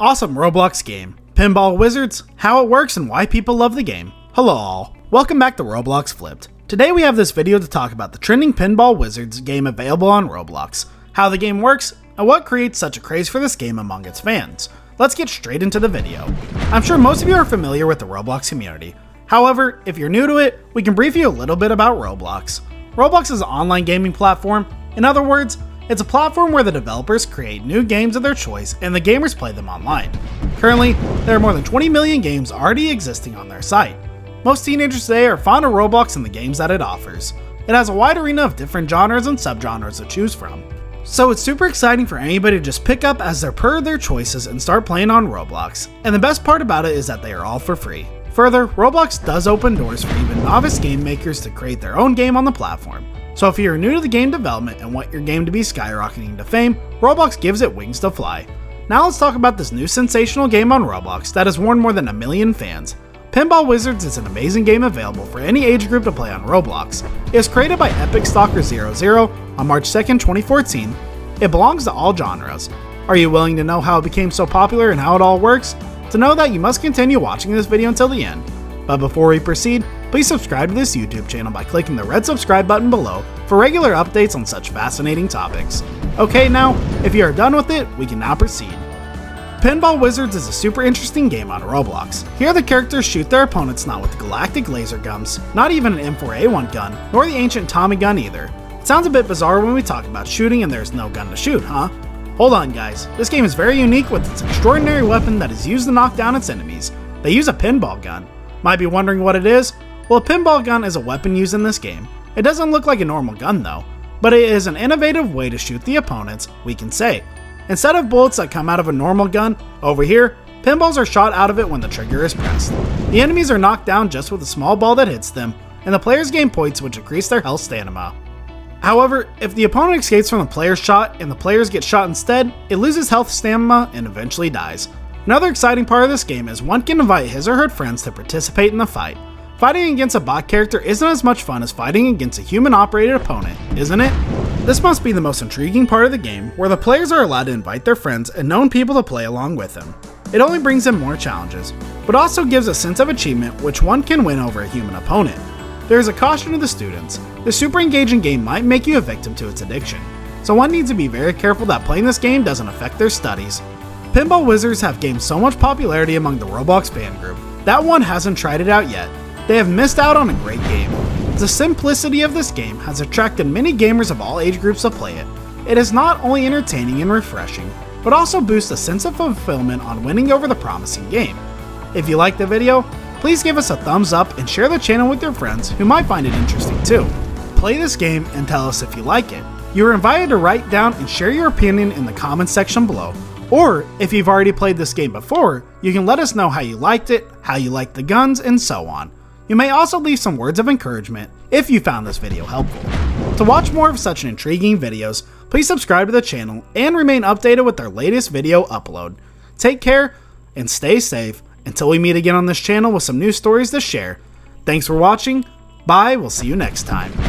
Awesome Roblox game. Pinball Wizards, how it works and why people love the game. Hello all. Welcome back to Roblox Flipped. Today we have this video to talk about the trending Pinball Wizards game available on Roblox, how the game works, and what creates such a craze for this game among its fans. Let's get straight into the video. I'm sure most of you are familiar with the Roblox community. However, if you're new to it, we can brief you a little bit about Roblox. Roblox is an online gaming platform. In other words, it's a platform where the developers create new games of their choice and the gamers play them online. Currently, there are more than 20 million games already existing on their site. Most teenagers today are fond of Roblox and the games that it offers. It has a wide arena of different genres and subgenres to choose from. So it's super exciting for anybody to just pick up as they're per their choices and start playing on Roblox. And the best part about it is that they are all for free. Further, Roblox does open doors for even novice game makers to create their own game on the platform. So if you're new to the game development and want your game to be skyrocketing to fame, Roblox gives it wings to fly. Now let's talk about this new sensational game on Roblox that has won more than a million fans. Pinball Wizards is an amazing game available for any age group to play on Roblox. It was created by Epic Stalker 00 on March 2, 2014. It belongs to all genres. Are you willing to know how it became so popular and how it all works? To know that, you must continue watching this video until the end. But before we proceed, please subscribe to this YouTube channel by clicking the red subscribe button below for regular updates on such fascinating topics. Okay now, if you are done with it, we can now proceed. Pinball Wizards is a super interesting game on Roblox. Here the characters shoot their opponents not with galactic laser guns, not even an M4A1 gun, nor the ancient Tommy gun either. It sounds a bit bizarre when we talk about shooting and there's no gun to shoot, huh? Hold on guys, this game is very unique with its extraordinary weapon that is used to knock down its enemies. They use a pinball gun. Might be wondering what it is? Well, a pinball gun is a weapon used in this game. It doesn't look like a normal gun though, but it is an innovative way to shoot the opponents, we can say. Instead of bullets that come out of a normal gun, over here, pinballs are shot out of it when the trigger is pressed. The enemies are knocked down just with a small ball that hits them, and the players gain points which increase their health stamina. However, if the opponent escapes from the player's shot and the players get shot instead, it loses health stamina and eventually dies. Another exciting part of this game is one can invite his or her friends to participate in the fight. Fighting against a bot character isn't as much fun as fighting against a human operated opponent, isn't it? This must be the most intriguing part of the game, where the players are allowed to invite their friends and known people to play along with them. It only brings them more challenges, but also gives a sense of achievement which one can win over a human opponent. There is a caution to the students. The super engaging game might make you a victim to its addiction, so one needs to be very careful that playing this game doesn't affect their studies Pinball Wizards have gained so much popularity among the Roblox fan group that one hasn't tried it out yet. They have missed out on a great game. The simplicity of this game has attracted many gamers of all age groups to play it. It is not only entertaining and refreshing, but also boosts a sense of fulfillment on winning over the promising game. If you liked the video, please give us a thumbs up and share the channel with your friends who might find it interesting too. Play this game and tell us if you like it. You are invited to write down and share your opinion in the comments section below, or, if you've already played this game before, you can let us know how you liked it, how you liked the guns, and so on. You may also leave some words of encouragement if you found this video helpful. To watch more of such intriguing videos, please subscribe to the channel and remain updated with our latest video upload. Take care and stay safe until we meet again on this channel with some new stories to share. Thanks for watching, bye, we'll see you next time.